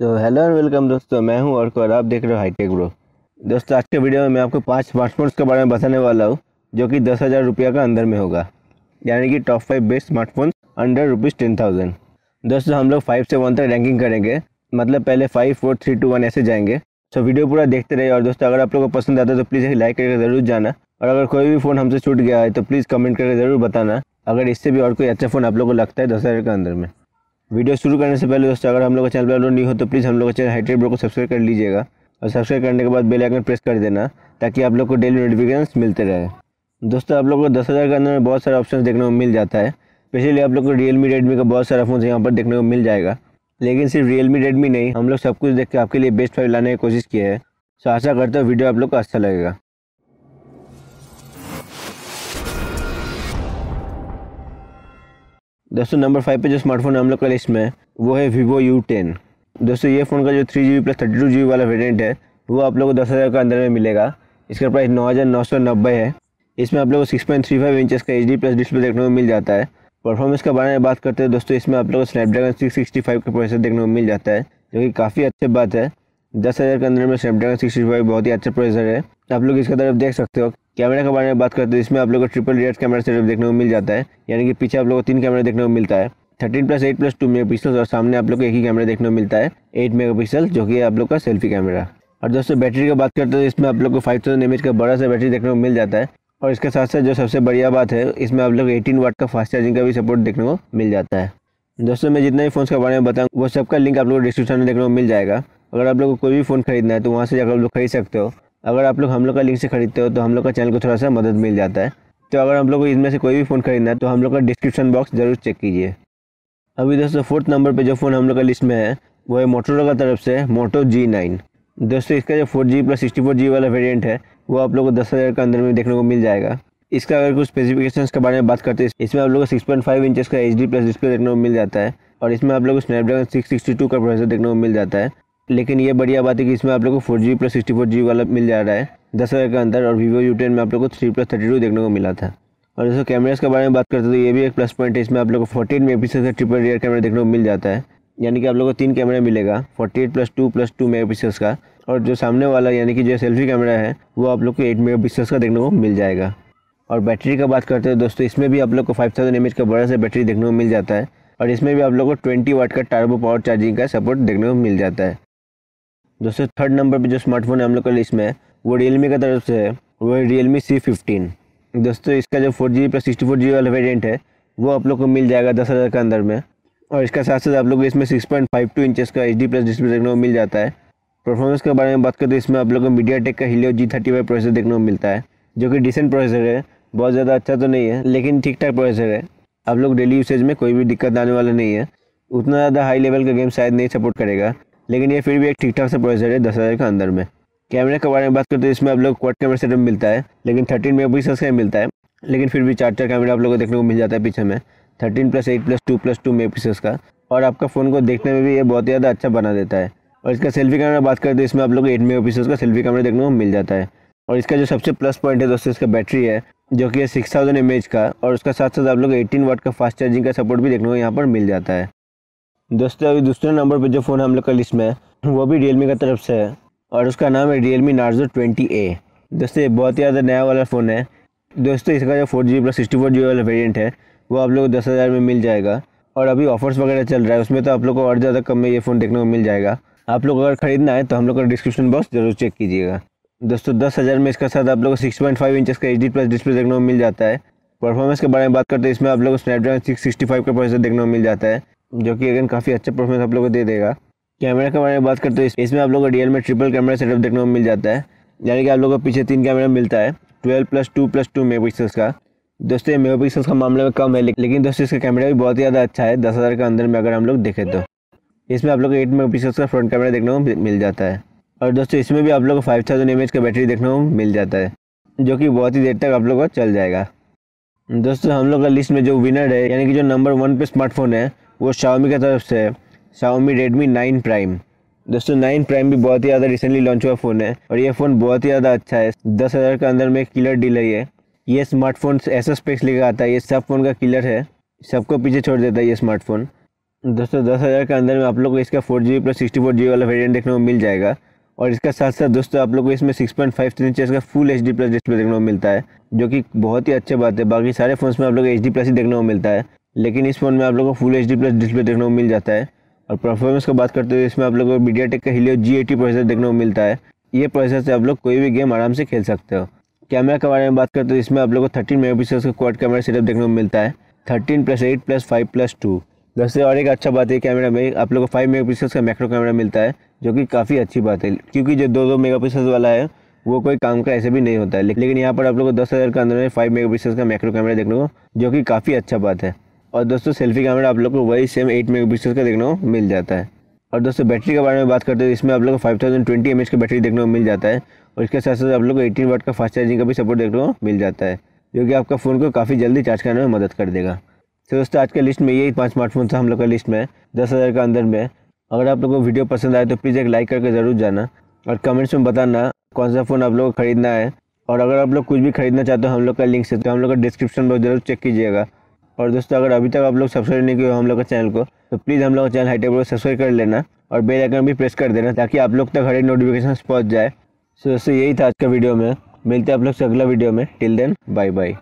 So hello and welcome दोस्तों, मैं हूँ और आप देख रहे हो हाईटेक ब्रो दोस्तों, आज के वीडियो में मैं आपको पाँच स्मार्टफोन्स के बारे में बताने वाला हूँ, जो कि दस हज़ार रुपया का अंदर में होगा। यानी कि top five best smartphone under rupees ten thousand दोस्तों, हम लोग फाइव से वन तक रैंकिंग करेंगे। मतलब पहले five four three two one ऐसे जाएँगे। सो वीडियो पूरा देखते रहिए और दोस्तों, अगर आप लोगों को पसंद आता है तो प्लीज़ लाइक करके ज़रूर जाना। और अगर कोई भी फ़ोन हमसे छूट गया है तो प्लीज़ कमेंट करके ज़रूर बताना। अगर इससे भी और कोई अच्छा फ़ोन आप लोग को लगता है दस हज़ार के अंदर में। वीडियो शुरू करने से पहले दोस्तों, अगर हम लोग चैनल पर अपलोड नहीं हो तो प्लीज़ हम लोग चैनल हाइटेड ब्रो को सब्सक्राइब कर लीजिएगा। और सब्सक्राइब करने के बाद बेल आइकन प्रेस कर देना, ताकि आप लोग को डेली नोटिफिकेशन मिलते रहे। दोस्तों, आप लोग को दस हज़ार के अंदर में बहुत सारे ऑप्शन देखने को मिल जाता है। स्पेशली आप लोग को रियल मी रेडमी का बहुत सारा फ़ोन यहाँ पर देखने को मिल जाएगा। लेकिन सिर्फ़ रियल मी रेडमी नहीं, हम लोग सब कुछ देख के आपके लिए बेस्ट फाइव लाने की कोशिश की है। सो आशा करते हो वीडियो आप लोग को अच्छा लगेगा। दोस्तों नंबर फाइव पे जो स्मार्टफ़ोन हम लोग का लिस्ट में वो है वीवो यू टेन दोस्तों, ये फ़ोन का जो three G plus thirty two G वाला वेरियंट है, वो आप लोग को दस हज़ार के अंदर में मिलेगा। इसका प्राइस नौ हज़ार नौ सौ नब्बे है। इसमें आप लोग को six point three five inches का एच डी प्लस डिस्प्ले देखने को मिल जाता है। परफॉर्मेंस के बारे में बात करते हैं, दोस्तों, इसमें आप लोग को स्नैपड्रैगन सिक्स सिक्सटी फाइव का प्रोसेसर देखने को मिल जाता है, जो कि काफ़ी अच्छी बात है। दस हज़ार के अंदर में स्नैपड्रैगन सिक्सटी फाइव बहुत ही अच्छा प्रोसेसर है। आप लोग इसका तरफ़ देख सकते हो कैमरा के बारे में बात करते हैं इसमें आप लोग को ट्रिपल रियर कैमरा सेटअप देखने को मिल जाता है। यानी कि पीछे आप लोग को तीन कैमरा देखने को मिलता है। Thirteen plus eight plus two megapixel और सामने आप लोग को एक ही कैमरा देखने को मिलता है एट मेगा पिक्सल जो कि आप लोग का सेल्फी कैमरा और दोस्तों, बैटरी की बात करते हैं, इसमें आप लोग को फाइव थाउज़ेंड का बड़ा सा बैटरी देखने को मिल जाता है। और इसके साथ साथ जो सबसे बढ़िया बात है, इसमें आप लोग एटीन वाट का फास्ट चार्जिंग का भी सपोर्ट देखने को मिल जाता है। दोस्तों, मैं जितना भी फ़ोन के बारे में बताऊँ, वो सबका लिंक आप लोग को डिस्क्रिप्शन में देखने को मिल जाएगा। अगर आप लोग को कोई भी फ़ोन खरीदना है तो वहाँ से जाकर आप लोग खरीद सकते हो। अगर आप लोग हम लोग का लिंक से खरीदते हो तो हम लोग का चैनल को थोड़ा सा मदद मिल जाता है। तो अगर हम लोग को इनमें से कोई भी फ़ोन खरीदना है तो हम लोग का डिस्क्रिप्शन बॉक्स ज़रूर चेक कीजिए। अभी दोस्तों फोर्थ नंबर पर जो फ़ोन हम लोग का लिस्ट में है, वो है मोटोरो का तरफ़ से मोटो जी नाइन दोस्तों इसका जो four G plus sixty four G वाला वेरियंट है, वो आप लोग को दस हज़ार के अंदर में देखने को मिल जाएगा। इसका अगर कुछ स्पेसिफिकेशन के बारे में बात करते हैं, इसमें आप लोग को सिक्स पॉइंट फाइव इंचज़ का एच डी प्लस डिस्प्ले देखने को मिल जाता है, और इसमें आप लोग को स्नैपड्रैगन सिक्स सिक्सटी टू का प्रोसेसर देखने को मिल जाता है। लेकिन ये बढ़िया बात है कि इसमें आप लोग को four G plus sixty four G वाला मिल जा रहा है, दस हज़ार के अंदर, और वीवो यू टेन में आप लोग को थ्री प्लस थर्टी टू देखने को मिला था। और जैसे कैमरास के बारे में बात करते हैं तो ये भी एक प्लस पॉइंट है, इसमें आप लोग को फोर्टीन मेगा पिक्सल का ट्रिपल रियर कैमरा देखने को मिल जाता है। यानी कि आप लोग को तीन कैमरा मिलेगा forty eight plus two plus two megapixels का, और जो सामने वाला, यानी कि जो सेल्फी कैमरा है, वो आप लोग को एट मेगा पिक्सल्स का देखने को मिल जाएगा। और बैटरी का बात करते हैं दोस्तों, इसमें भी आप लोग को फाइव थाउज़ेंड एम एच का बड़ा सा बैटरी देखने को मिल जाता है, और इसमें भी आप लोग को ट्वेंटी वाट का टर्बो पावर चार्जिंग का सपोर्ट देखने को मिल जाता है। दोस्तों थर्ड नंबर पर जो स्मार्टफ़ोन है हम लोग का लिस्ट में वो रियलमी का तरफ़ से है, वो है रियलमी सी फिफ्टीन दोस्तों, इसका जो four G plus sixty four G वाला वेरियंट है, वो आप लोग को मिल जाएगा दस हज़ार के अंदर में। और इसका साथ साथ आप लोग इसमें six point five two inches का एच डी प्लस डिस्प्ले देखने को मिल जाता है। परफॉर्मेंस के बारे में बात करते हैं इसमें आप लोग को मीडिया टेक का Helio G thirty five processor देखने को मिलता है, जो कि डिसेंट प्रोसेसर है। बहुत ज़्यादा अच्छा तो नहीं है, लेकिन ठीक ठाक प्रोसेसर है। आप लोग डेली यूसेज में कोई भी दिक्कत आने वाला नहीं है। उतना ज़्यादा हाई लेवल का गेम शायद नहीं सपोर्ट करेगा। लेकिन ये फिर भी एक ठीक ठाक सा प्रोसेसर है दस हज़ार के अंदर में। कैमरे के बारे में बात करते हैं, इसमें आप लोग क्वाड कैमरा सेटअप मिलता है, लेकिन थर्टीन मेगा पिक्सल का मिलता है। लेकिन फिर भी चार चार कैमरा आप लोगों को देखने को मिल जाता है पीछे में। Thirteen plus eight plus two plus two megapixels का। और आपका फ़ोन को देखने में भी ये बहुत ज़्यादा अच्छा बना देता है। और इसका सेल्फी कैमरा बात करते हैं, इसमें आप लोग एट मेगा पिक्सल का सेल्फी कैमरा देखने को मिल जाता है। और इसका जो सबसे प्लस पॉइंट है दोस्तों, इसका बैटरी है, जो कि है सिक्स थाउज़ेंड एम एच का, और उसका साथ साथ आप लोग एटीन वाट का फास्ट चार्जिंग का सपोर्ट भी देखने को यहाँ पर मिल जाता है। दोस्तों, अभी दूसरे नंबर पर जो फ़ोन हम लोग का लिस्ट में है, वो भी रियलमी का तरफ़ से है और उसका नाम है रियलमी नार्जो ट्वेंटी ए दोस्तों, ये बहुत ही ज़्यादा नया वाला फ़ोन है। दोस्तों, इसका जो four G plus sixty four G वाला वेरियंट है, वो आप लोग को दस हज़ार में मिल जाएगा और अभी ऑफर्स वगैरह चल रहा है, उसमें तो आप लोग को और ज़्यादा कम में ये फ़ोन देखने को मिल जाएगा। आप लोग अगर ख़रीदना है तो हम लोग का डिस्क्रिप्शन बॉक्स ज़रूर चेक कीजिएगा। दोस्तों, दस हज़ार में इसका साथ आप लोग को सिक्स पॉइंट फाइव इंचज़ का एच प्लस डिस्प्ले देखने को मिल जाता है। परफॉर्मेंस के बारे में बात करते हैं, इसमें आप लोग को स्नैपड्रैगन सिक्स सिक्सटी फाइव का प्रोसेसर देखने को मिल जाता है। जो कि अगेन काफ़ी अच्छा परफॉर्मेंस आप लोग को दे देगा। कैमरा के बारे में बात करते हैं इसमें आप लोग को रियल में ट्रिपल कैमरा सेटअप देखने को मिल जाता है। यानी कि आप लोग को पीछे तीन कैमरा मिलता है। Twelve plus two plus two megapixels का। दोस्तों मेगा पिक्सल्स का मामले में कम है लेकिन दोस्तों, इसका कैमरा भी बहुत ज़्यादा अच्छा है। दस हज़ार के अंदर में अगर हम लोग देखें तो। इसमें आप लोग को एट मेगा पिक्सल्स का फ्रंट कैमरा देखने को मिल जाता है। और दोस्तों, इसमें भी आप लोग को फाइव थाउज़ेंड एम एच का बैटरी देखने को मिल जाता है, जो कि बहुत ही देर तक आप लोग को चल जाएगा। दोस्तों, हम लोग का लिस्ट में जो विनर है, यानी कि जो नंबर वन पे स्मार्टफ़ोन है वो शाओमी की तरफ़ से है। शाओमी रेडमी नाइन प्राइम दोस्तों नाइन प्राइम भी बहुत ही ज़्यादा रिसेंटली लॉन्च हुआ फ़ोन है और ये फ़ोन बहुत ही ज़्यादा अच्छा है। दस हज़ार के अंदर में किलर डील है ये स्मार्टफ़ोन ऐसा स्पेक्स लेकर आता है। ये सब फ़ोन का किलर है। सबको पीछे छोड़ देता है ये स्मार्टफ़ोन दोस्तों, दस हज़ार के अंदर में आप लोग को इसका four G plus sixty four G वाला वेरियंट देखने को मिल जाएगा। और इसका साथ साथ दोस्तों, आप लोग को इसमें six point five three inch का full H D plus display देखने को मिलता है, जो कि बहुत ही अच्छी बात है। बाकी सारे फोन्स में आप लोग एच डी प्लस ही देखने को मिलता है। लेकिन इस फ़ोन में आप लोग को full H D plus display देखने को मिल जाता है। और परफॉर्मेंस की बात करते हुए इसमें आप लोग को मीडिया टेक का हिलियो जी एटी प्रोसेसर देखने को मिलता है। ये प्रोसेसर से आप लोग कोई भी गेम आराम से खेल सकते हो। कैमरा के बारे में बात करते हैं इसमें आप लोग को थर्टीन मेगा पिक्सल का क्वाड कैमरा सेटअप देखने को मिलता है। Thirteen plus eight plus five plus two दोस्तों और एक अच्छा बात है कैमरा में आप लोग को फाइव मेगा पिक्सल का मैक्रो कैमरा मिलता है, जो कि काफ़ी अच्छी बात है। क्योंकि जो दो दो मेगा पिक्सल वाला है, वो कोई काम का ऐसे भी नहीं होता है। लेकिन यहाँ पर आप लोग को दस हज़ार के अंदर में फाइव मेगा पिक्सल का मैक्रो कैमरा देखने को, जो कि काफ़ी अच्छा बात है। और दोस्तों सेल्फी कैमरा आप लोग को वही सेम एट मेगा का देखने को मिल जाता है। और दोस्तों बैटरी के बारे में बात करते हैं, इसमें आप लोग को फाइव थाउज़ेंड ट्वेंटी एम का बैटरी देखने को मिल जाता है। और इसके साथ साथ आप लोग को एटीन वाट का फास्ट चार्जिंग का भी सपोर्ट देखने को मिल जाता है, जो कि आपका फ़ोन को काफ़ी जल्दी चार्ज करने में मदद कर देगा। तो दोस्तों, आज के लिस्ट में यही पाँच स्मार्टफ़ोन था हम लोग का लिस्ट में दस हज़ार का अंदर में अगर आप लोग को वीडियो पसंद आए तो प्लीज़ एक लाइक करके ज़रूर जाना, और कमेंट्स में बताना कौन सा फ़ोन आप लोग को खरीदना है। और अगर आप लोग कुछ भी खरीदना चाहते हो हम लोग का लिंक से तो हम लोग का डिस्क्रिप्शन बॉक्स ज़रूर चेक कीजिएगा। और दोस्तों, अगर अभी तक आप लोग सब्सक्राइब नहीं किए हम लोग के चैनल को तो प्लीज़ हम लोग का चैनल हाईटेक को सब्सक्राइब कर लेना और बेल आइकन भी प्रेस कर देना ताकि आप लोग तक हर एक नोटिफिकेशन पहुँच जाए। सो दोस्तों, यही था आज का वीडियो में। मिलते हैं आप लोग से अगला वीडियो में। Till then bye bye